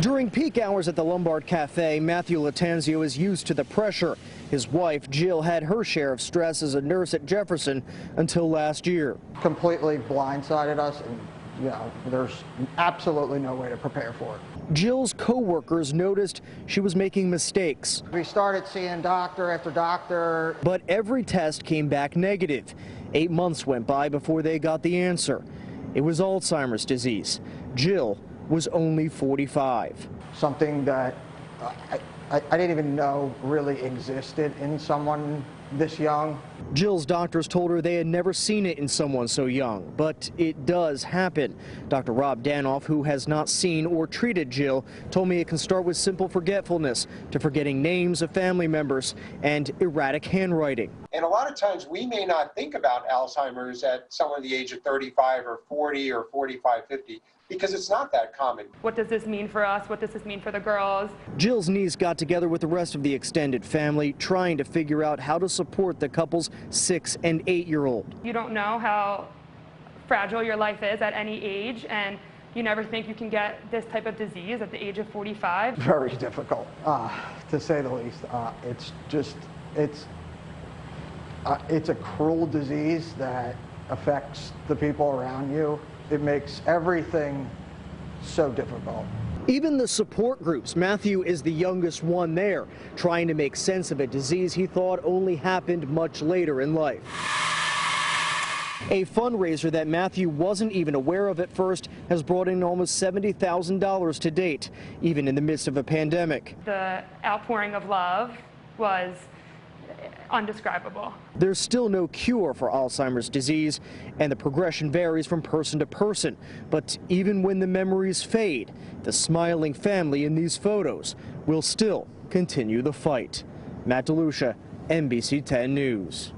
During peak hours at the Lombard Cafe, Matthew Lattanzio is used to the pressure. His wife, Jill, had her share of stress as a nurse at Jefferson until last year. Completely blindsided us, and you know, there's absolutely no way to prepare for it. Jill's co-workers noticed she was making mistakes, We started seeing doctor after doctor. but every test came back negative. Eight months went by before they got the answer. It was Alzheimer's disease. Jill was only 45. something that I, I, I didn't even know really existed in someone this young. Jill's doctors told her they had never seen it in someone so young, but it does happen. Dr. Rob Danoff, who has not seen or treated Jill, told me it can start with simple forgetfulness to forgetting names of family members and erratic handwriting. And a lot of times we may not think about Alzheimer's at someone the age of 35 or 40 or 45, 50 because it's not that common. What does this mean for us? What does this mean for the girls? Jill's niece got together with the rest of the extended family, trying to figure out how to support the couple's six and eight year old. You don't know how fragile your life is at any age, and you never think you can get this type of disease at the age of 45. Very difficult, uh, to say the least. Uh, it's just, it's, uh, it's a cruel disease that affects the people around you. It makes everything so difficult. Even the support groups, Matthew is the youngest one there, trying to make sense of a disease he thought only happened much later in life. A fundraiser that Matthew wasn't even aware of at first has brought in almost $70,000 to date, even in the midst of a pandemic. The outpouring of love was undescribable. There's still no cure for Alzheimer's disease, and the progression varies from person to person. But even when the memories fade, the smiling family in these photos will still continue the fight. Matt DeLucia, NBC 10 News.